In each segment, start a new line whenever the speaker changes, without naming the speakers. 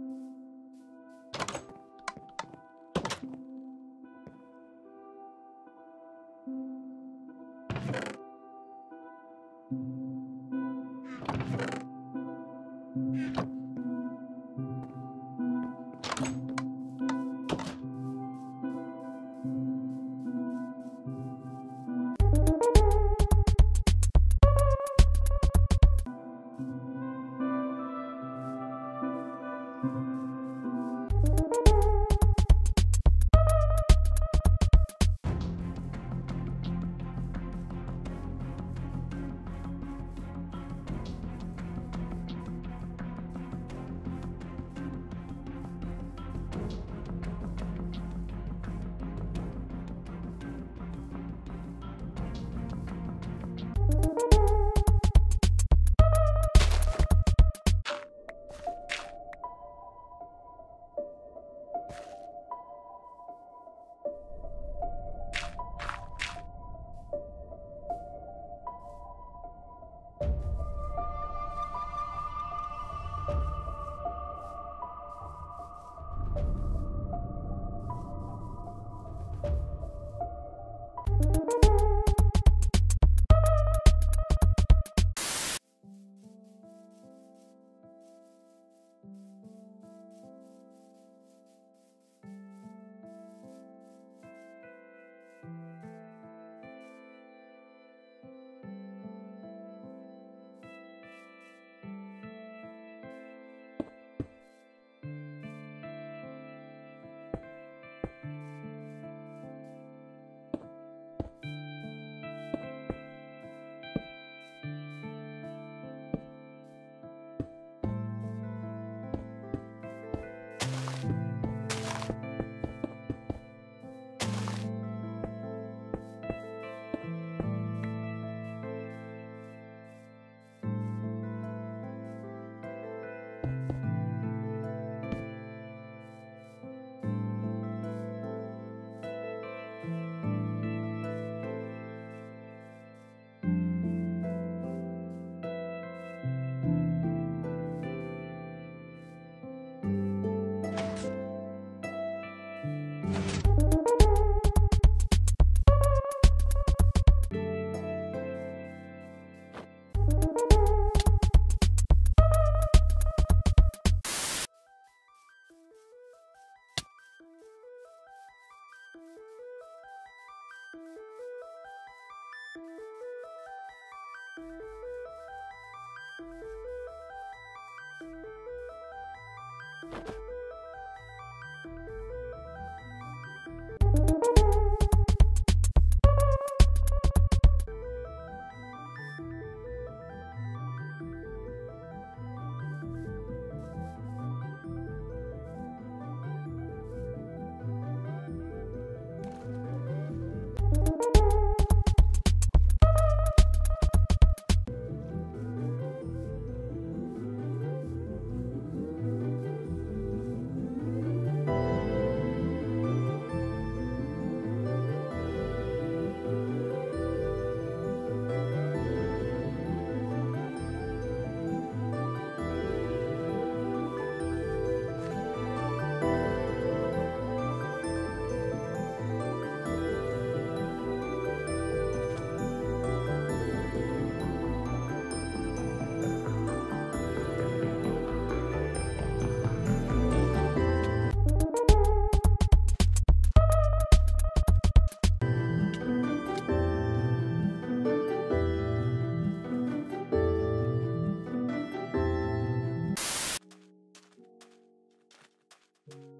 Thank you you thank you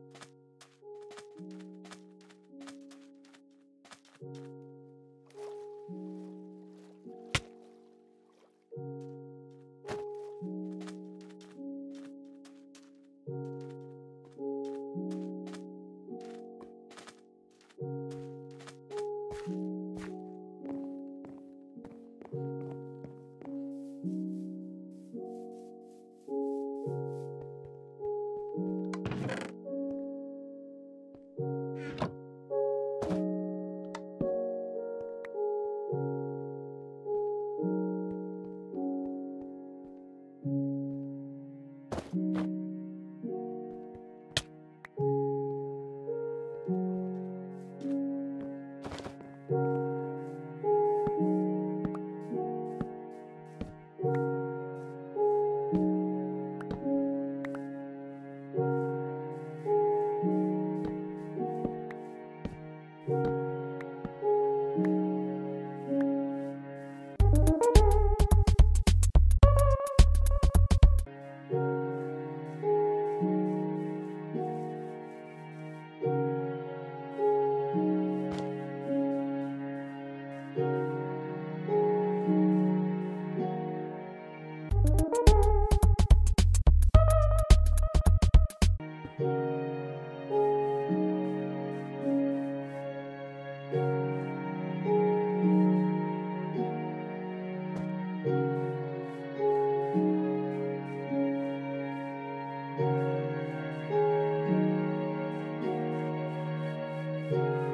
Thank you.